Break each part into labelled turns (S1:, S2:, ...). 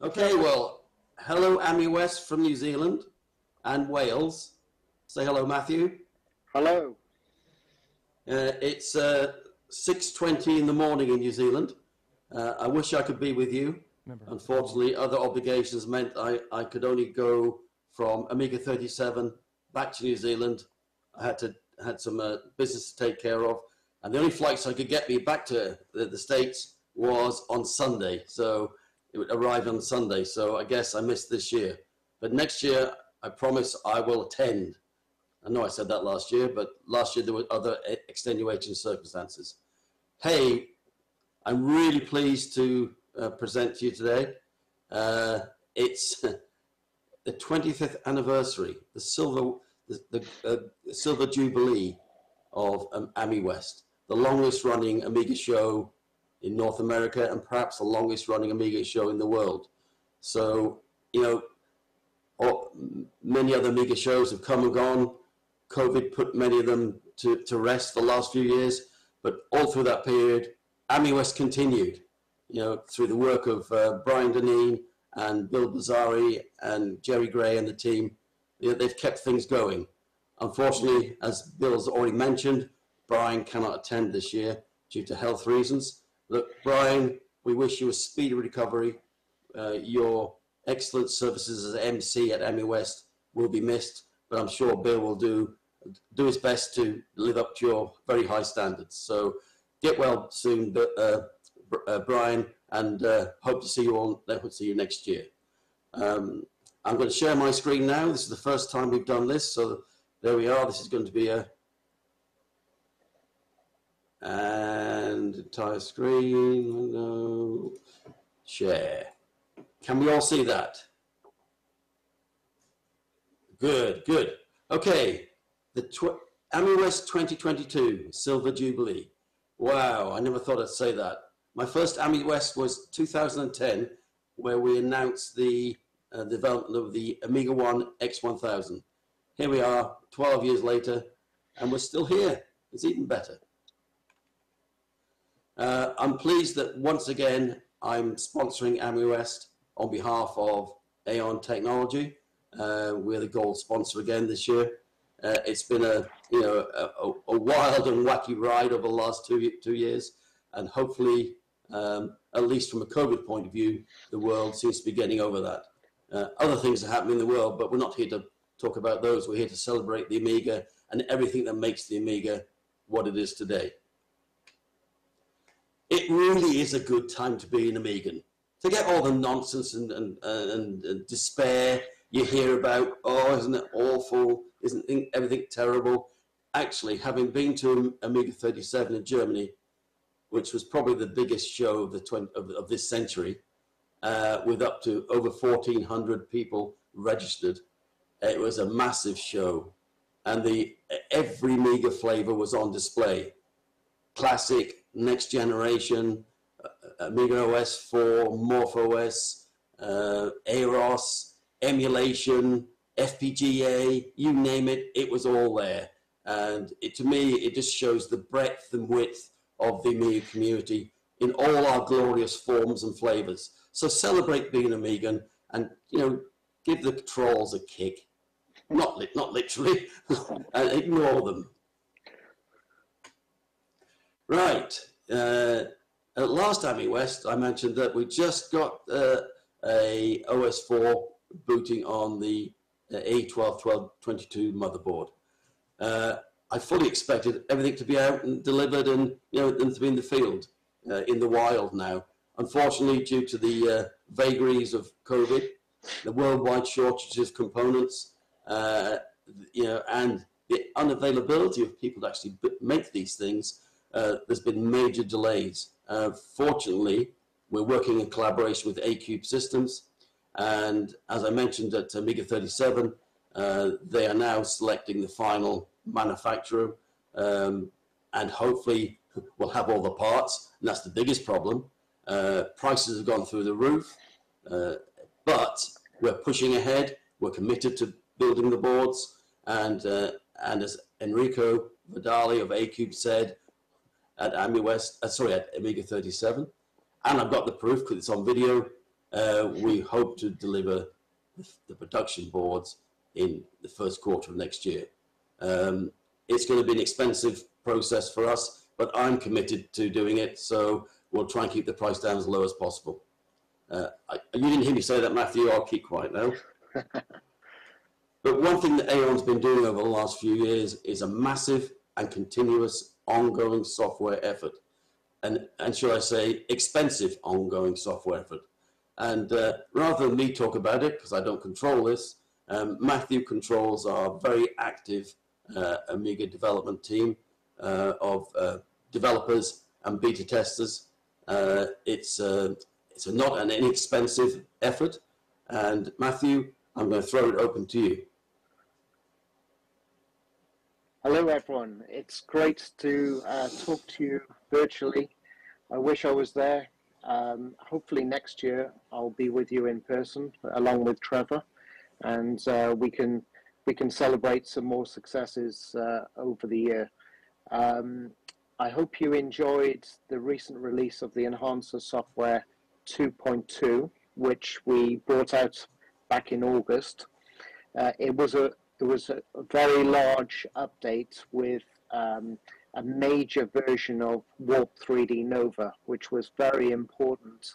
S1: Okay, well, hello, AmiWest from New Zealand and Wales. Say hello, Matthew.
S2: Hello.
S1: Uh, it's uh, 6.20 in the morning in New Zealand. Uh, I wish I could be with you. Remember. Unfortunately, other obligations meant I, I could only go from Amiga 37 back to New Zealand. I had to had some uh, business to take care of, and the only flights I could get me back to the, the States was on Sunday. So it would arrive on Sunday. So I guess I missed this year. But next year, I promise I will attend. I know I said that last year, but last year there were other extenuating circumstances. Hey, I'm really pleased to uh, present to you today. Uh, it's the 25th anniversary, the silver, the, the uh, silver jubilee of um, AMI West, the longest running Amiga show in North America and perhaps the longest running Amiga show in the world. So, you know, many other Amiga shows have come and gone. COVID put many of them to, to rest the last few years, but all through that period, AMI West continued you know, through the work of uh, Brian Deneen and Bill Borsari and Jerry Gray and the team, you know, they've kept things going. Unfortunately, as Bill's already mentioned, Brian cannot attend this year due to health reasons. Look, Brian, we wish you a speedy recovery. Uh, your excellent services as MC at AMI West will be missed, but I'm sure Bill will do do his best to live up to your very high standards. So get well soon, but, uh, uh, Brian, and uh, hope to see you all. Hope to see you next year. Um, I'm going to share my screen now. This is the first time we've done this, so there we are. This is going to be a and entire screen. No. Share. Can we all see that? Good, good. Okay, the tw- AMI West 2022 Silver Jubilee. Wow, I never thought I'd say that. My first AMI West was 2010, where we announced the uh, development of the Amiga 1 X1000. Here we are, 12 years later, and we're still here. It's even better. Uh, I'm pleased that once again I'm sponsoring AMI West on behalf of A-EON Technology. Uh, we're the gold sponsor again this year. Uh, it's been a you know a, a, wild and wacky ride over the last two two years, and hopefully um, at least from a COVID point of view, the world seems to be getting over that. Uh, other things are happening in the world, but we're not here to talk about those. We're here to celebrate the Amiga and everything that makes the Amiga what it is today. It really is a good time to be an Amigan. Forget all the nonsense and, and, and, and despair you hear about, oh, isn't it awful? Isn't everything terrible? Actually, having been to Amiga 37 in Germany, which was probably the biggest show of, the 20, of, of this century, uh, with up to over 1,400 people registered. It was a massive show, and the every Amiga flavor was on display. Classic, next generation, uh, Amiga OS 4, MorphOS, uh, AROS, emulation, FPGA, you name it, it was all there. And it, to me, it just shows the breadth and width of the Amiga community in all our glorious forms and flavors. So celebrate being an Amigan and, you know, give the trolls a kick. Not, li not literally, and ignore them. Right. Uh, at last AMI West, I mentioned that we just got uh, a OS4 booting on the uh, A121222 motherboard. Uh, I fully expected everything to be out and delivered and you know and to be in the field uh, in the wild now. Unfortunately, due to the uh, vagaries of COVID, the worldwide shortage of components, you know, and the unavailability of people to actually make these things, there's been major delays. Uh, fortunately, we're working in collaboration with A-Cube Systems, and as I mentioned at Amiga 37, uh, they are now selecting the final manufacturer, um, and hopefully we'll have all the parts. And that's the biggest problem. Uh, prices have gone through the roof, uh, but we're pushing ahead. We're committed to building the boards, and uh, and as Enrico Vitali of A-Cube said at AMI West, uh, sorry, at Amiga 37, and I've got the proof because it's on video. Uh, we hope to deliver the production boards in the first quarter of next year. Um, it's going to be an expensive process for us, but I'm committed to doing it, so we'll try and keep the price down as low as possible. Uh, I, you didn't hear me say that, Matthew. I'll keep quiet now. but one thing that Aeon's been doing over the last few years is a massive and continuous ongoing software effort. And, and shall I say, expensive ongoing software effort. And uh, rather than me talk about it, because I don't control this, um, Matthew controls our very active uh, Amiga development team uh, of uh, developers and beta testers. Uh, it's, uh, it's a not an inexpensive effort. And Matthew, I'm going to throw it open to you.
S2: Hello, everyone. It's great to uh, talk to you virtually. I wish I was there. Um, hopefully, next year I'll be with you in person along with Trevor, and uh, we can we can celebrate some more successes uh, over the year. Um, I hope you enjoyed the recent release of the Enhancer software 2.2, which we brought out back in August. Uh, it was a it was a, a very large update with um, a major version of Warp 3D Nova, which was very important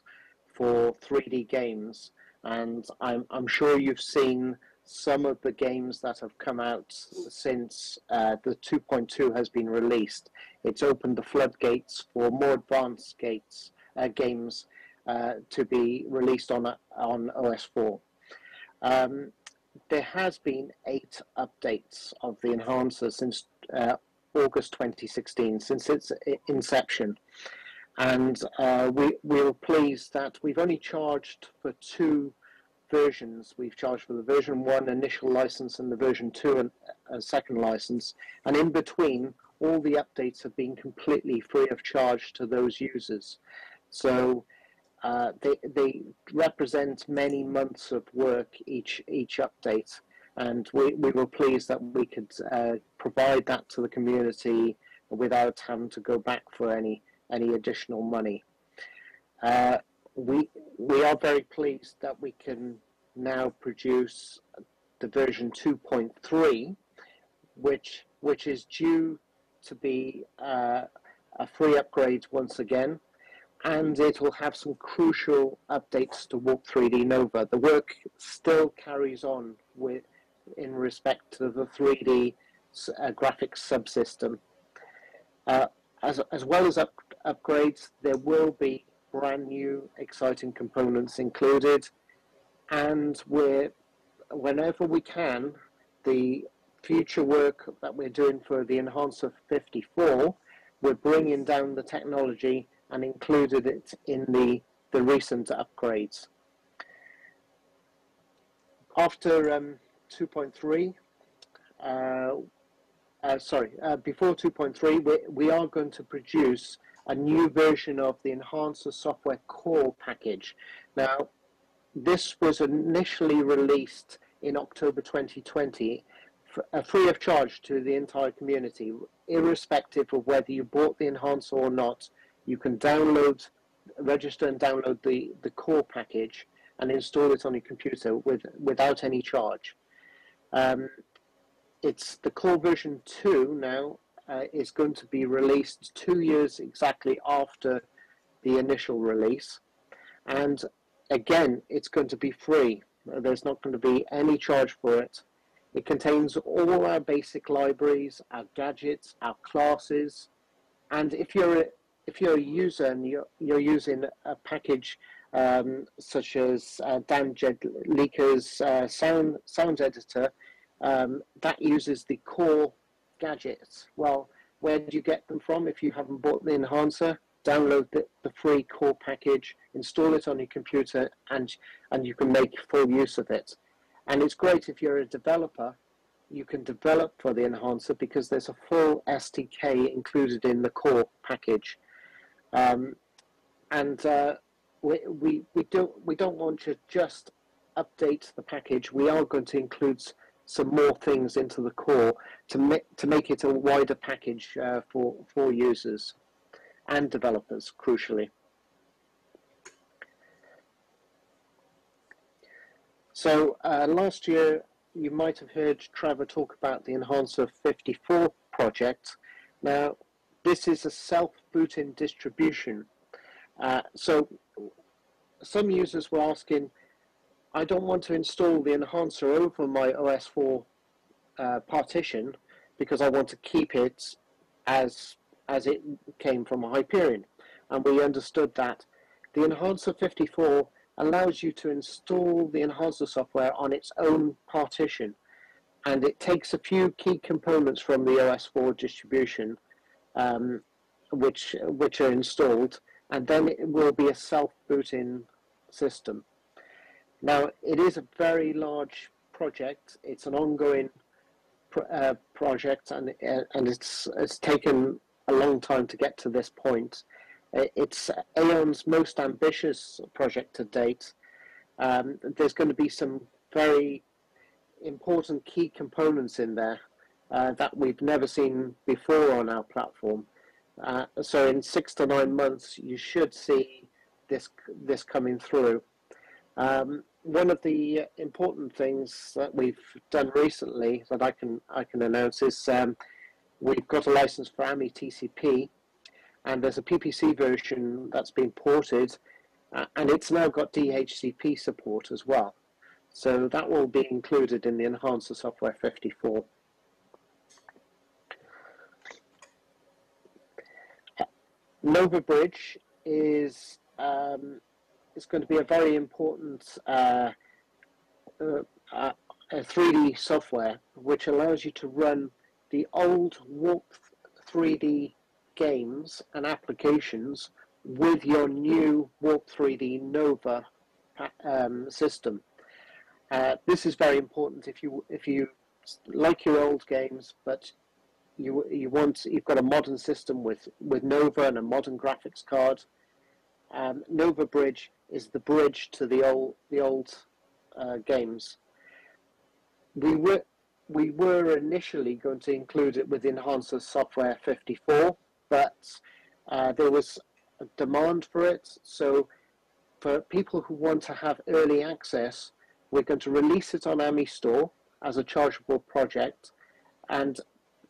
S2: for 3D games. And I'm, I'm sure you've seen some of the games that have come out since uh, the 2.2 has been released. It's opened the floodgates for more advanced gates uh, games uh, to be released on on OS4. Um, there has been eight updates of the enhancer since uh, August 2016, since its inception. And uh, we, we were pleased that we've only charged for two versions. We've charged for the version 1 initial license and the version 2 and a second license. And in between, all the updates have been completely free of charge to those users. So uh, they, they represent many months of work each each update, and we, we were pleased that we could uh, provide that to the community without having to go back for any any additional money. Uh, we we are very pleased that we can now produce the version 2.3, which which is due to be uh, a free upgrade once again and it will have some crucial updates to Warp 3D Nova. The work still carries on with in respect to the 3D uh, graphics subsystem. Uh, as, as well as up, upgrades, there will be brand new exciting components included, and we're, whenever we can, the future work that we're doing for the Enhancer 54, we're bringing down the technology and included it in the, the recent upgrades. After um, 2.3, uh, uh, sorry, uh, before 2.3, we, we are going to produce a new version of the Enhancer Software Core package. Now, this was initially released in October 2020, uh, free of charge to the entire community, irrespective of whether you bought the Enhancer or not you can download, register and download the, the core package and install it on your computer with, without any charge. Um, it's the core version 2 now uh, is going to be released two years exactly after the initial release. And again, it's going to be free. There's not going to be any charge for it. It contains all our basic libraries, our gadgets, our classes, and if you're if you're a user and you're, you're using a package um, such as uh, Dan Jedlicka's uh, sound sound editor, um, that uses the core gadgets. Well, where do you get them from? If you haven't bought the enhancer, download the, the free core package, install it on your computer, and and you can make full use of it. And it's great if you're a developer you can develop for the enhancer because there's a full SDK included in the core package. Um, and uh, we, we, we, don't, we don't want to just update the package. We are going to include some more things into the core to, make to make it a wider package uh, for, for users and developers, crucially. So uh, last year, you might have heard Trevor talk about the Enhancer 54 project. Now, this is a self-booting distribution. Uh, so some users were asking, I don't want to install the enhancer over my OS4 uh, partition because I want to keep it as as it came from Hyperion. And we understood that the Enhancer 54 allows you to install the Enhancer software on its own partition. And it takes a few key components from the OS4 distribution, um, which, which are installed, and then it will be a self-booting system. Now, it is a very large project. It's an ongoing uh, project, and uh, and it's it's taken a long time to get to this point. It's Aeon's most ambitious project to date. Um, there's going to be some very important key components in there uh, that we've never seen before on our platform. Uh, so in six to nine months, you should see this this coming through. Um, one of the important things that we've done recently that I can I can announce is um, we've got a license for AMI TCP, and there's a PPC version that's been ported, uh, and it's now got DHCP support as well. So that will be included in the Enhancer Software 54. Nova Bridge is um, is going to be a very important uh, uh, uh, 3D software which allows you to run the old Warp 3D games and applications with your new Warp 3D Nova um, system. Uh, this is very important if you if you like your old games, but you you want you've got a modern system with with Nova and a modern graphics card. Um, Nova Bridge is the bridge to the old the old uh, games. We were we were initially going to include it with Enhancer Software 54, but uh, there was a demand for it. So for people who want to have early access, we're going to release it on AMI Store as a chargeable project, and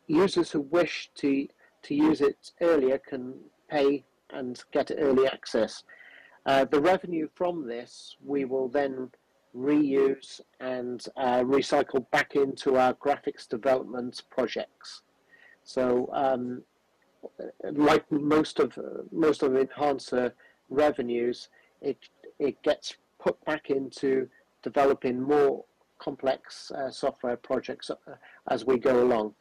S2: users who wish to to use it earlier can pay and get early access. Uh, the revenue from this we will then reuse and uh, recycle back into our graphics development projects. So, um, like most of most of Enhancer revenues, it it gets put back into developing more complex uh, software projects uh, as we go along.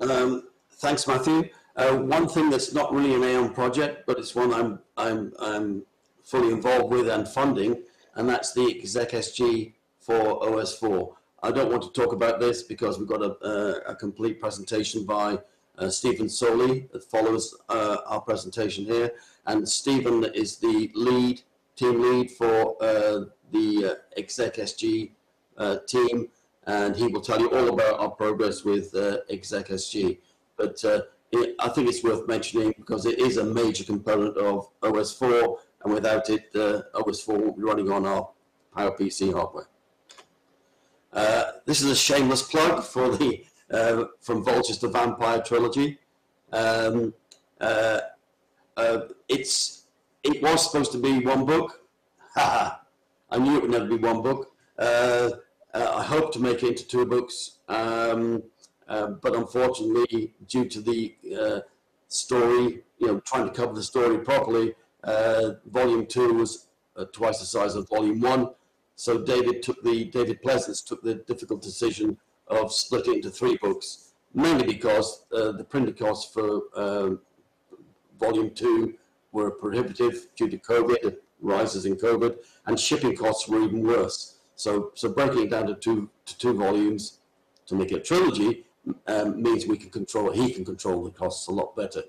S1: Um, thanks, Matthew. Uh, one thing that's not really an Aeon project, but it's one I'm, I'm, I'm fully involved with and funding, and that's the ExecSG for OS4. I don't want to talk about this because we've got a, a, a complete presentation by uh, Steven Solie that follows uh, our presentation here. And Steven is the lead, team lead for uh, the uh, ExecSG uh, team, and he will tell you all about our progress with uh, ExecSG. But uh, it, I think it's worth mentioning because it is a major component of OS4, and without it, uh, OS4 won't be running on our PowerPC hardware. Uh, this is a shameless plug for the uh, From Vultures to Vampire trilogy. Um, uh, uh, it's it was supposed to be one book. I knew it would never be one book. Uh, I hope to make it into two books. Um, uh, but unfortunately, due to the uh, story, you know, trying to cover the story properly, uh, volume two was uh, twice the size of volume one. So David took the David Pleasance took the difficult decision of splitting into three books, mainly because uh, the printer costs for um, volume two were prohibitive due to COVID, rises in COVID, and shipping costs were even worse. So, so breaking it down to two to two volumes to make it a trilogy um, means we can control, he can control the costs a lot better.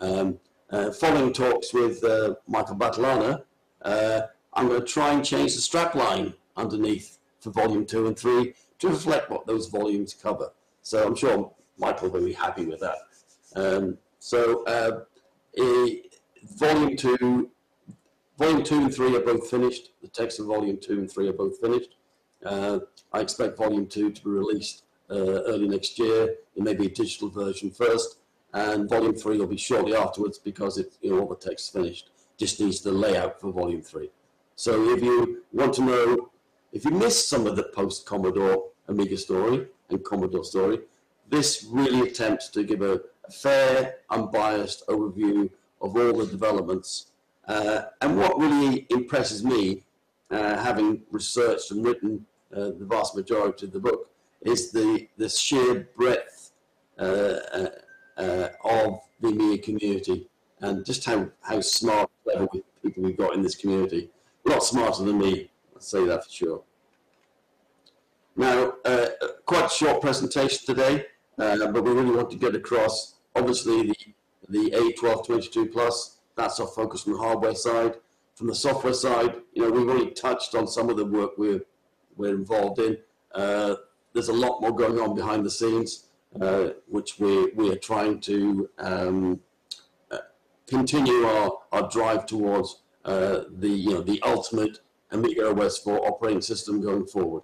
S1: Um, uh, following talks with uh, Michael Battilana, uh, I'm going to try and change the strapline underneath for volume two and three to reflect what those volumes cover. So I'm sure Michael will be happy with that. Um, so uh, volume two, volume two and three are both finished. The text of volume two and three are both finished. Uh, I expect volume two to be released uh, early next year. It may be a digital version first, and volume three will be shortly afterwards because it, you know, all the text is finished. Just needs the layout for volume three. So if you want to know, if you missed some of the post Commodore Amiga story and Commodore story, this really attempts to give a, a fair, unbiased overview of all the developments. Uh, and what really impresses me, uh, having researched and written uh, the vast majority of the book, is the, the sheer breadth uh, uh, uh, of the Amiga community and just how, how smart, clever people we've got in this community. A lot smarter than me, I'll say that for sure. Now, quite a short presentation today, but we really want to get across, obviously, the, the A1222 Plus, that's our focus from the hardware side. From the software side, you know, we've already touched on some of the work we're, we're involved in. Uh, there's a lot more going on behind the scenes, uh, which we, we are trying to um, uh, continue our, our drive towards uh, the, you know, the ultimate Amiga OS 4 operating system going forward.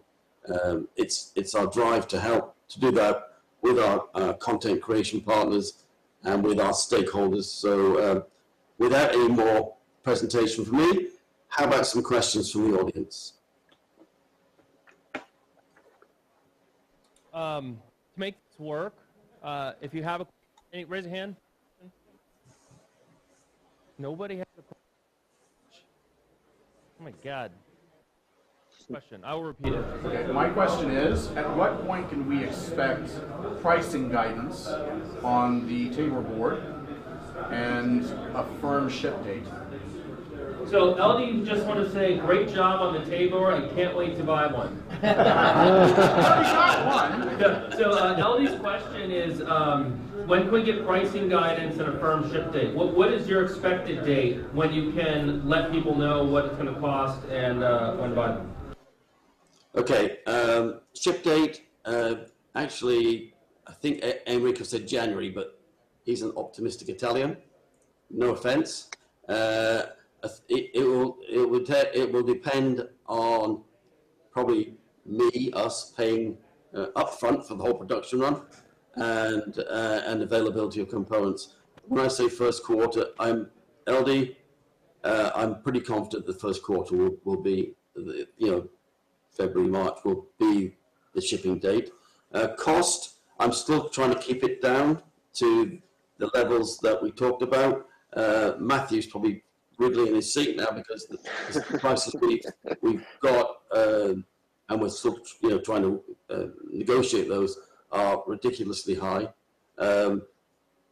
S1: Um, it's, it's our drive to help to do that with our uh, content creation partners and with our stakeholders. So without any more presentation from me, how about some questions from the audience?
S3: Um, to make this work, uh, if you have a, any, raise a hand. Nobody has a question. Oh my God. Question. I will repeat it.
S4: Okay, my question is, at what point can we expect pricing guidance on the Tabor board and a firm ship date?
S3: So LD just want to say, great job on the Tabor and can't wait to buy one. so uh, LD's question is, um, when can we get pricing guidance and a firm ship date? What, what is your expected date when you can let people know what it's going to cost and uh, when to buy them?
S1: Okay, um, ship date, uh, actually, I think Enrico said January, but he's an optimistic Italian. No offense. Uh, it, it, will it will it will depend on probably me us paying uh, upfront for the whole production run and uh, and availability of components. When I say first quarter, I'm LD. Uh, I'm pretty confident the first quarter will, will be the, you know February March will be the shipping date. Uh, cost, I'm still trying to keep it down to the levels that we talked about. Uh, Matthew's probably wriggling in his seat now because the, the prices we, we've got um, and we're still you know trying to uh, negotiate those are ridiculously high. Um,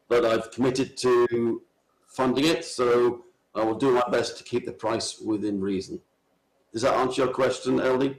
S1: but I've committed to funding it, so I will do my best to keep the price within reason. Does that answer your question, LD?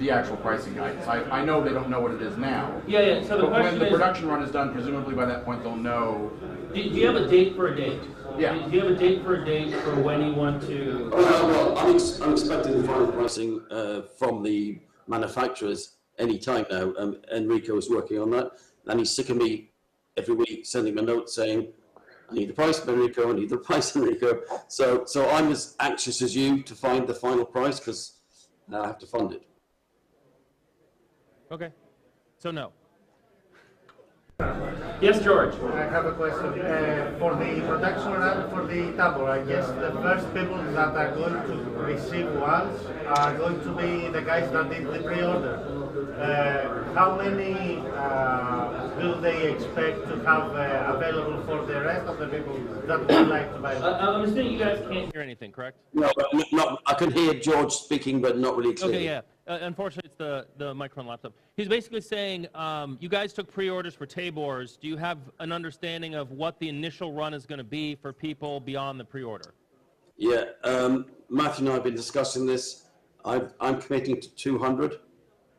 S4: The actual pricing guidance. I, I know they don't know what it is now.
S3: Yeah, yeah. So the
S4: but
S3: question
S4: when the
S3: is,
S4: production run is done, presumably by that point they'll know.
S3: do, do you have a date for a date?
S4: Yeah.
S3: Do you have a date for a date for when you want to?
S1: Well, well I'm, ex- I'm expecting the final pricing uh, from the manufacturers any time now. Um, Enrico is working on that, and he's sick of me every week sending me a note saying, "I need the price, Enrico. I need the price, Enrico." So, so I'm as anxious as you to find the final price because I have to fund it.
S3: Okay. So no. Yes, George.
S5: I have a question. Uh, for the production run for the Tabor, I guess the first people that are going to receive ones are going to be the guys that did the pre-order. Uh, how many uh, do they expect to have uh, available for the rest of the people that would like to buy them?
S3: Uh, I'm assuming you guys can't hear anything, correct?
S1: No, but not, I can hear George speaking, but not really clearly.
S3: Okay, yeah. Uh, unfortunately, it's the, the microphone laptop. He's basically saying, um, you guys took pre-orders for Tabors. Do you have an understanding of what the initial run is going to be for people beyond the pre-order?
S1: Yeah, um, Matthew and I have been discussing this. i am committing to 200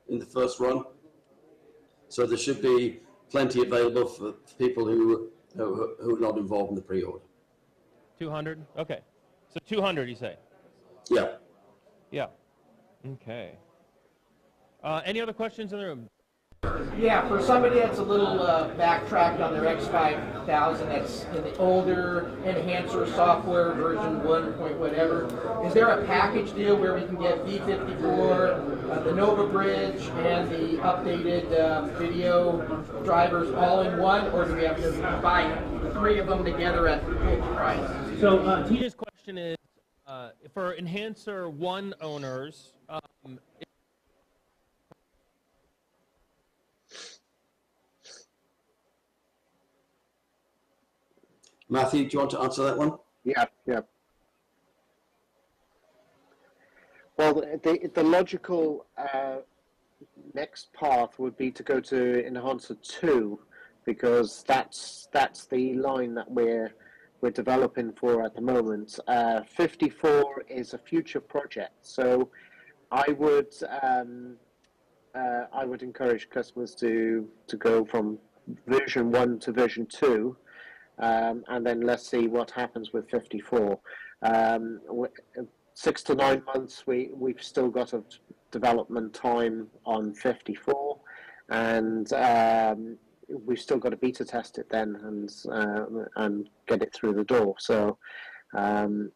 S1: in the first run. So there should be plenty available for people who, who, who are not involved in the pre-order.
S3: 200? Okay. So 200, you say?
S1: Yeah.
S3: Yeah. Okay. Uh, any other questions in the room?
S6: Yeah, for somebody that's a little uh, backtracked on their X5000, that's in the older enhancer software version 1 point whatever, is there a package deal where we can get V54, uh, the Nova Bridge, and the updated uh, video drivers all in one, or do we have to buy three of them together at the full price?
S3: So uh, TJ's question is, uh, for Enhancer 1 owners, um,
S1: Matthew, do you want to answer that one?
S2: Yeah, yeah. Well, the, the logical uh, next path would be to go to Enhancer 2 because that's that's the line that we're we're developing for at the moment. Uh, 54 is a future project, so I would um, uh, I would encourage customers to to go from version one to version two, um, and then let's see what happens with 54. Um, six to nine months, we we've still got a development time on 54, and um, we've still got to beta test it then and uh, and get it through the door. So, um,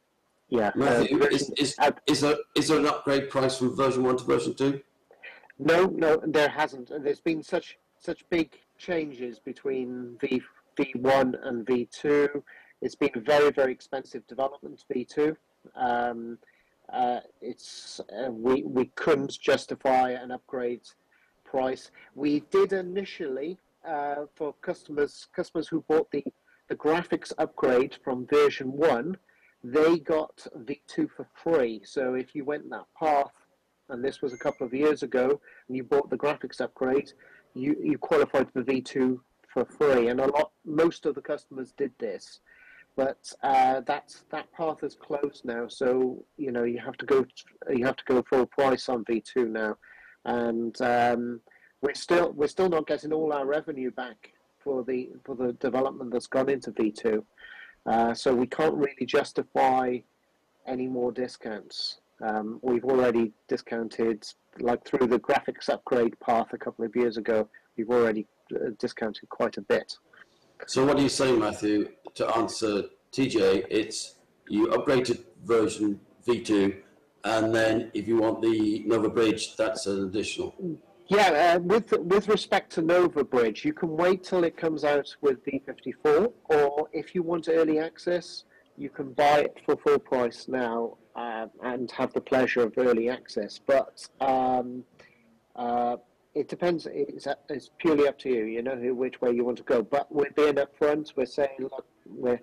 S2: yeah.
S1: Matthew,
S2: uh,
S1: is, is, is, there, is there an upgrade price from version 1 to version 2?
S2: No, no, there hasn't. There's been such such big changes between V V1 and V2. It's been very very expensive development V2. Um, uh, it's uh, we we couldn't justify an upgrade price. We did initially uh, for customers customers who bought the the graphics upgrade from version one. They got V2 for free. So if you went that path, and this was a couple of years ago, and you bought the graphics upgrade, you you qualified for V2 for free. And a lot most of the customers did this but uh, that's that path is closed now. So you know you have to go you have to go full price on V2 now, and um, we're still we're still not getting all our revenue back for the for the development that's gone into V2. Uh, so we can't really justify any more discounts. Um, we've already discounted, like through the graphics upgrade path a couple of years ago. We've already discounted quite a bit.
S1: So what are you saying, Matthew, to answer TJ? It's you upgraded version V2, and then if you want the Nova Bridge, that's an additional.
S2: Yeah, uh, with with respect to Nova Bridge, you can wait till it comes out with V54, or if you want early access, you can buy it for full price now uh, and have the pleasure of early access. But um, uh, it depends. It's, it's purely up to you. You know which way you want to go. But we're being upfront. We're saying, look, we're,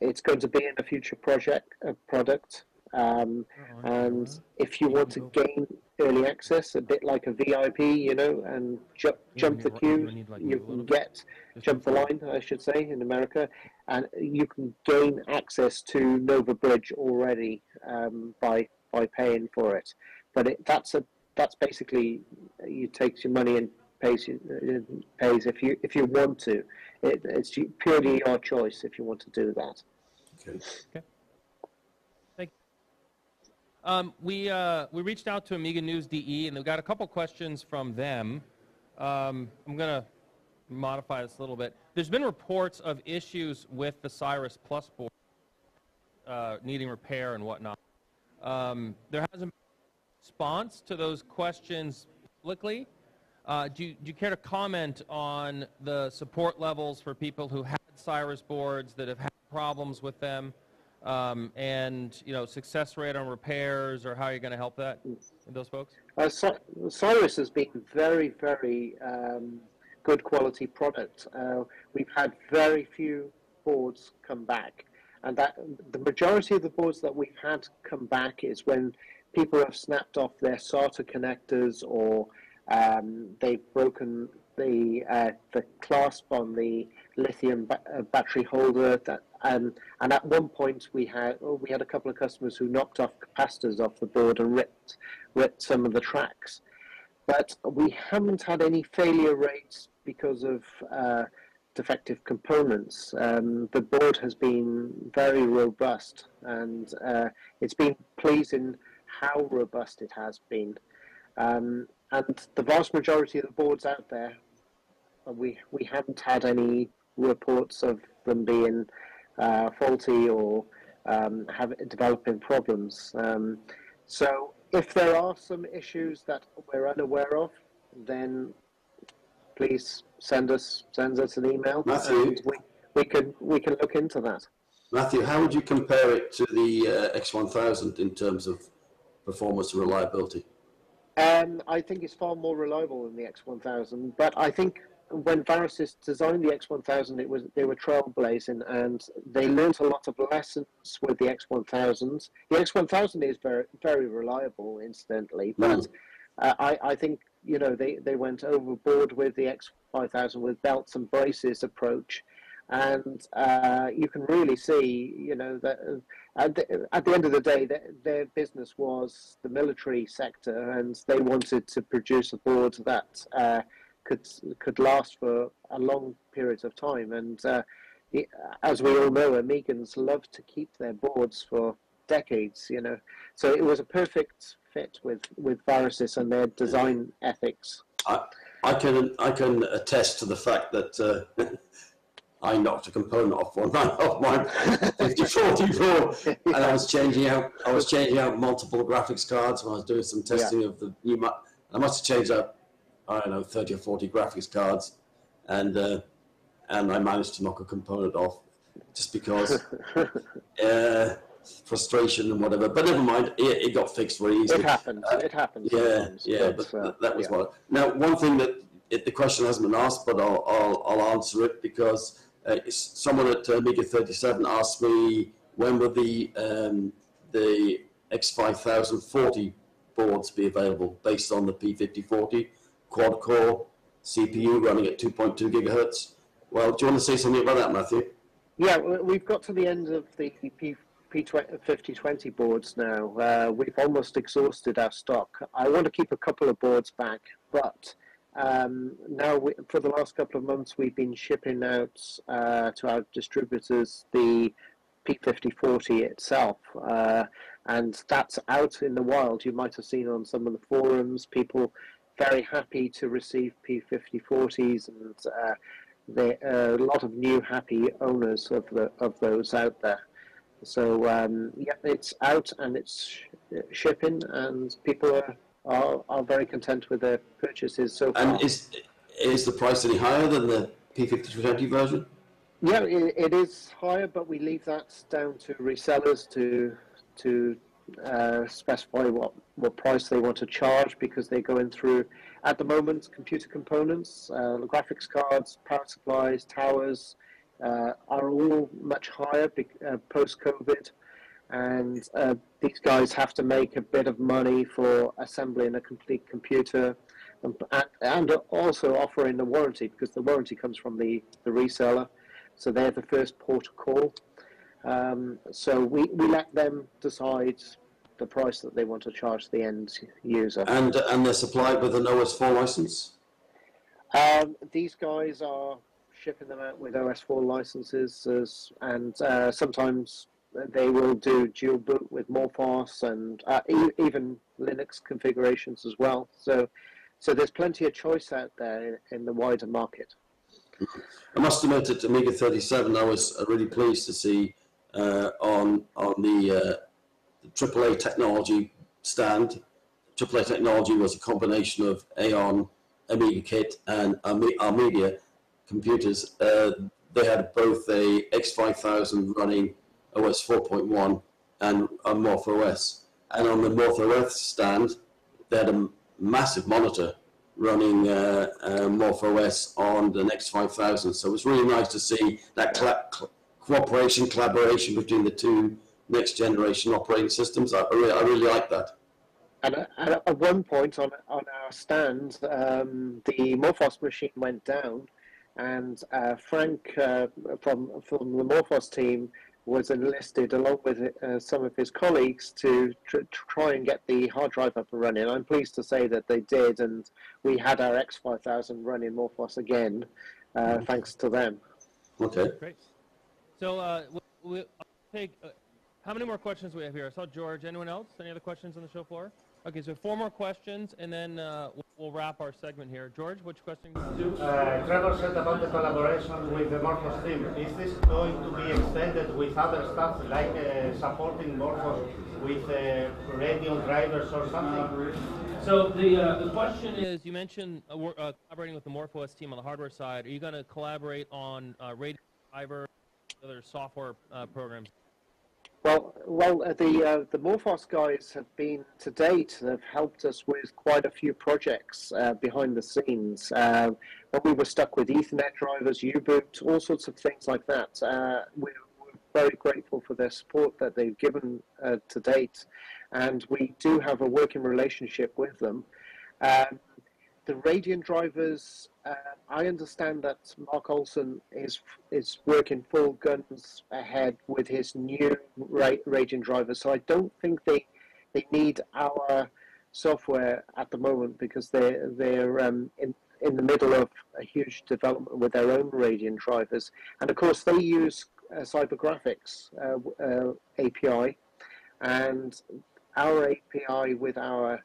S2: it's going to be in a future project, a product. Um, and if you want to gain early access, a bit like a VIP, you know, and ju- jump the queue, you can get jump the line, I should say, in America, and you can gain access to Nova Bridge already um, by by paying for it. But it, that's a that's basically you take your money and pays you, pays if you if you want to. It, it's purely your choice if you want to do that.
S1: Okay.
S3: Okay. Thank you. Um, we, uh, we reached out to Amiga News DE, and we got a couple questions from them. Um, I'm going to modify this a little bit. There's been reports of issues with the Cyrus Plus board uh, needing repair and whatnot. Um, there hasn't been a response to those questions publicly. Uh, do, you, do you care to comment on the support levels for people who had Cyrus boards that have had problems with them, um, and you know success rate on repairs, or how you're going to help that those folks?
S2: Uh, Cyrus has been very, very um, good quality product. Uh, we've had very few boards come back, and that the majority of the boards that we've had come back is when people have snapped off their SATA connectors or um, they've broken the uh, the clasp on the lithium ba- uh, battery holder. That um, and at one point we had oh, we had a couple of customers who knocked off capacitors off the board and ripped ripped some of the tracks. But we haven't had any failure rates because of uh, defective components. Um, the board has been very robust, and uh, it's been pleasing how robust it has been. Um, and the vast majority of the boards out there, we we haven't had any reports of them being uh, faulty or um, have developing problems. Um, so if there are some issues that we're unaware of, then please send us send us an email.
S1: Matthew?
S2: and we, we can we can look into that.
S1: Matthew, how would you compare it to the uh, X1000 in terms of performance and reliability?
S2: Um, I think it's far more reliable than the X1000, but I think when Varisys designed the X1000, it was they were trailblazing and they learnt a lot of lessons with the X1000s. The X1000 is very very reliable, incidentally, but uh, I, I think you know they, they went overboard with the X5000 with belts and braces approach, and uh, you can really see you know that uh, at the, at the end of the day their, their business was the military sector, and they wanted to produce a board that. Uh, could could last for a long period of time. And uh, it, as we all know, Amigans love to keep their boards for decades. You know, so it was a perfect fit with with Varisys and their design ethics.
S1: I, I can I can attest to the fact that uh, I knocked a component off one of my 5040 board, and I was changing out I was changing out multiple graphics cards when I was doing some testing of the new. I must have changed out I don't know 30 or 40 graphics cards, and uh, and I managed to knock a component off just because uh, frustration and whatever. But never mind, it, it got fixed very easily.
S2: It happens. it happens.
S1: Yeah, yeah, but
S2: uh,
S1: that was
S2: yeah.
S1: one. Now, one thing that it, the question hasn't been asked, but I'll, I'll, I'll answer it because uh, someone at uh, Amiga 37 asked me when will the um, the X5040 boards be available based on the P5040 quad core CPU running at 2.2 gigahertz. Well, do you want to say something about that, Matthew?
S2: Yeah, we- we've got to the end of the P, P5020 boards now. Uh, we've almost exhausted our stock. I want to keep a couple of boards back, but um, now we, for the last couple of months we've been shipping out uh, to our distributors the P5040 itself, uh, and that's out in the wild. You might have seen on some of the forums people very happy to receive P5040s and uh, there are a lot of new happy owners of the of those out there. So um, yeah, it's out and it's sh- shipping, and people are, are are very content with their purchases so far.
S1: And is is the price any higher than the P5020 version?
S2: Yeah, it, it is higher, but we leave that down to resellers to to uh, specify what, what price they want to charge because they're going through at the moment computer components, uh, graphics cards, power supplies, towers uh, are all much higher uh, post COVID, and uh, these guys have to make a bit of money for assembling a complete computer. And, and also offering the warranty because the warranty comes from the, the reseller, so they're the first port of call. Um, so we, we let them decide the price that they want to charge the end user.
S1: And and they're supplied with an OS4 license.
S2: Um, these guys are shipping them out with OS4 licenses, as, and uh, sometimes they will do dual boot with Morphos and uh, e- even Linux configurations as well. So, so there's plenty of choice out there in, the wider market.
S1: I must admit, at Amiga 37, I was really pleased to see uh, on on the, uh, the AAA technology stand. AAA technology was a combination of Aeon, Amiga Kit, and Ami- Amiga computers. Uh, they had both a X5000 running OS 4.1 and a Morph OS. And on the Morph OS stand, they had a massive monitor running uh, uh, Morph OS on the X5000. So it was really nice to see that cl- cooperation, collaboration between the two next generation operating systems. I, I really, I really like that.
S2: And at, at one point on on our stand, um, the Morphos machine went down, and uh, Frank uh, from from the Morphos team was enlisted along with uh, some of his colleagues to tr- try and get the hard drive up and running. I'm pleased to say that they did, and we had our X5000 running Morphos again, uh, thanks to them.
S1: Okay.
S3: Great. So uh, we, we, I'll take. Uh, how many more questions do we have here? I saw George. Anyone else? Any other questions on the show floor? Okay, so four more questions, and then uh, we'll we'll wrap our segment here. George, which question?
S5: Uh, Trevor said about the collaboration with the Morphos team. Is this going to be extended with other stuff like uh, supporting Morphos with uh, Radeon drivers or something?
S3: So the uh, the question is, you mentioned uh, wor- uh, collaborating with the MorphOS team on the hardware side. Are you going to collaborate on uh, Radeon driver, other software uh, programs?
S2: Well, well, uh, the uh, the MorphOS guys have been to date have helped us with quite a few projects uh, behind the scenes. Uh, when we were stuck with Ethernet drivers, U-boot, all sorts of things like that. Uh, we're, we're very grateful for their support that they've given to date, and we do have a working relationship with them. Um, the Radeon drivers, uh, I understand that Mark Olsen is is working full guns ahead with his new Ra- Radeon drivers. So I don't think they they need our software at the moment because they're they're um, in in the middle of a huge development with their own Radeon drivers, and of course they use uh, CyberGraphX uh, uh, API, and our API with our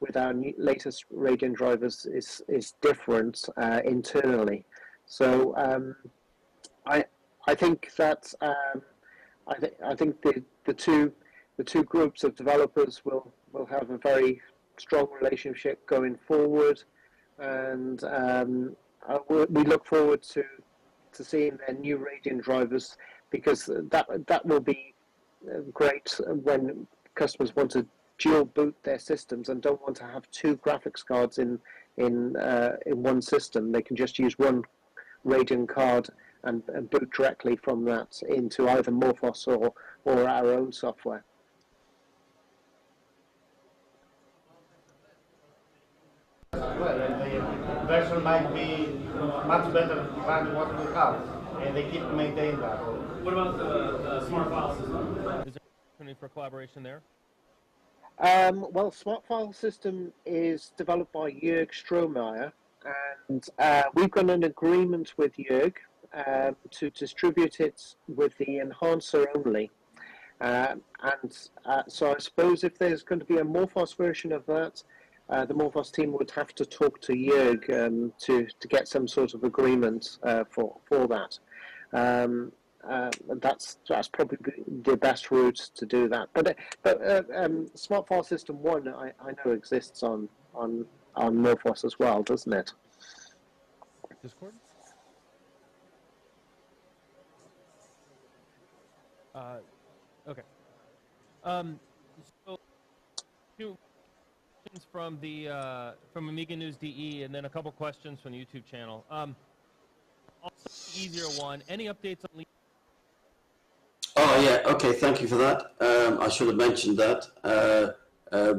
S2: with our new, latest Radeon drivers is is different uh, internally. So um, I I think that um, I think I think the, the two the two groups of developers will will have a very strong relationship going forward, and um, we look forward to to seeing their new Radeon drivers because that that will be uh, great when customers want to dual boot their systems and don't want to have two graphics cards in in uh, in one system. They can just use one Radeon card and, and boot directly from that into either MorphOS or or our own software.
S5: Well, the version might be much better than what we have, and they keep maintaining that.
S3: What about the, the smart file system? Is there opportunity for collaboration there?
S2: Um, well, Smart File System is developed by Jörg Strohmayer, and uh, we've got an agreement with Jörg um, to distribute it with the enhancer only. Um, and uh, so I suppose if there's going to be a MorphOS version of that, uh, the MorphOS team would have to talk to Jörg um, to, to get some sort of agreement uh, for, for that. Um, uh, that's that's probably the best route to do that. But uh, but uh, um, Smart File System One, I, I know exists on on on MorphOS as well, doesn't it?
S3: Discord? Uh, okay. Um, so, two questions from the uh, from Amiga News DE, and then a couple questions from the YouTube channel. Um, also, easier one. Any updates on?
S1: Oh yeah, okay. Thank you for that. Um, I should have mentioned that. Uh, uh,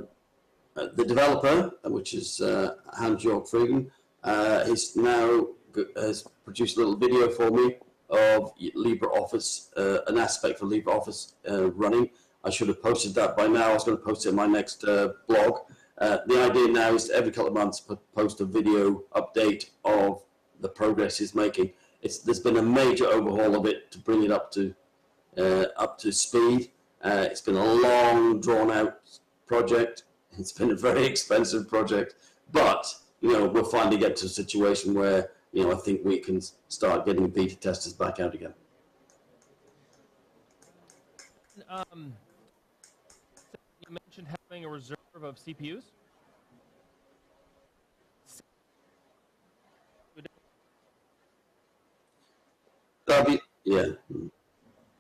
S1: the developer, which is uh, Hans Jörg Frieden, uh, is now has produced a little video for me of LibreOffice, uh, an aspect of LibreOffice uh, running. I should have posted that by now. I was going to post it in my next uh, blog. Uh, the idea now is to every couple of months post a video update of the progress he's making. It's, there's been a major overhaul of it to bring it up to up to speed. Uh, it's been a long, drawn out project. It's been a very expensive project, but you know we'll finally get to a situation where you know I think we can start getting beta testers back out again.
S3: Um, you mentioned having a reserve of CPUs.
S1: That'd be yeah,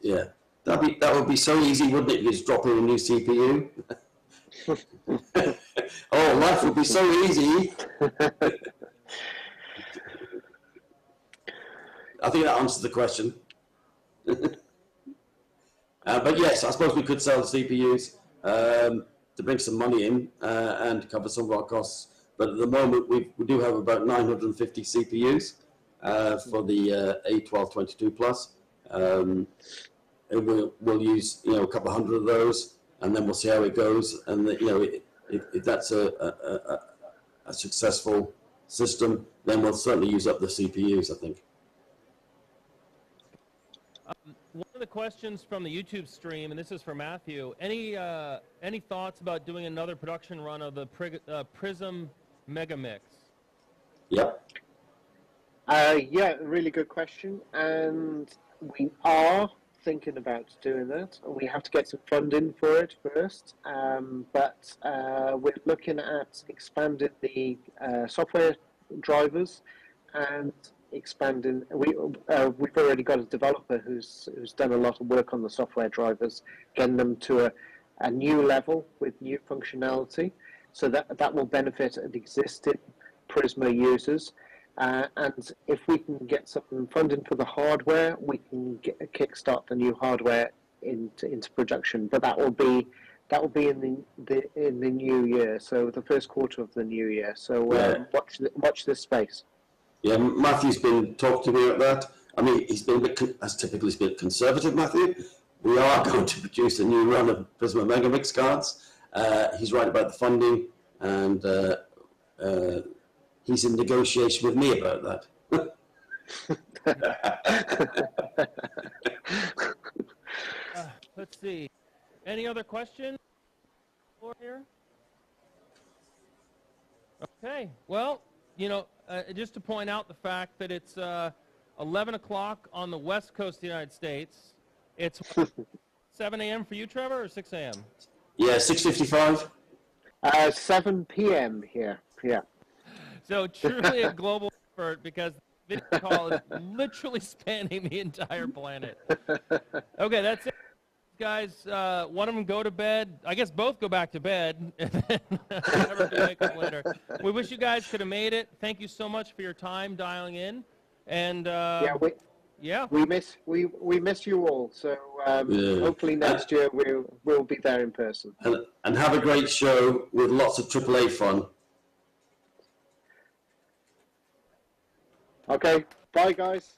S1: yeah. That'd be that would be so easy, wouldn't it? You just drop in a new CPU. oh, life would be so easy. I think that answers the question. uh, but yes, I suppose we could sell the CPUs um, to bring some money in uh, and cover some of our costs. But at the moment, we we do have about 950 CPUs uh, for the uh, A1222 Plus. Um, and we'll, we'll use you know a couple hundred of those, and then we'll see how it goes. And you know, if, if, if that's a, a, a, a successful system, then we'll certainly use up the CPUs. I think.
S3: One of the questions from the YouTube stream, and this is for Matthew. Any uh, any thoughts about doing another production run of the Prig- uh, Prisma Megamix?
S1: Yep.
S2: Uh, yeah, really good question. And we are thinking about doing that. We have to get some funding for it first. Um, but uh, we're looking at expanding the uh, software drivers and expanding. We uh, we've already got a developer who's who's done a lot of work on the software drivers, getting them to a, a new level with new functionality. So that that will benefit existing Prisma users. Uh, and if we can get some funding for the hardware, we can get, kickstart the new hardware into, into production. But that will be that will be in the, the in the new year, so the first quarter of the new year. So uh,
S1: Yeah.
S2: watch the, watch this space.
S1: Yeah, Matthew's been talking to me about that. I mean, he's been a bit, as typically, he's been conservative, Matthew. We are going to produce a new run of Prisma Megamix cards. Uh, he's right about the funding, and uh, uh, he's in negotiation with me about that.
S3: Uh, let's see. Any other questions for here? Okay. Well, you know, uh, just to point out the fact that it's uh, 11 o'clock on the west coast of the United States. It's 7 a.m. for you, Trevor, or 6 a.m.
S1: Yeah, 655.
S2: Uh, 7 p.m. here. Yeah.
S3: So truly a global effort because the video call is literally spanning the entire planet. Okay, that's it. Guys, uh, one of them go to bed. I guess both go back to bed. and then whatever we up later. We wish you guys could have made it. Thank you so much for your time dialing in. And uh,
S2: yeah, we,
S3: yeah,
S2: we miss we we miss you all. So um,
S1: Yeah.
S2: hopefully next year we'll we'll be there in person.
S1: And, and have a great show with lots of AAA fun.
S2: Okay. Bye, guys.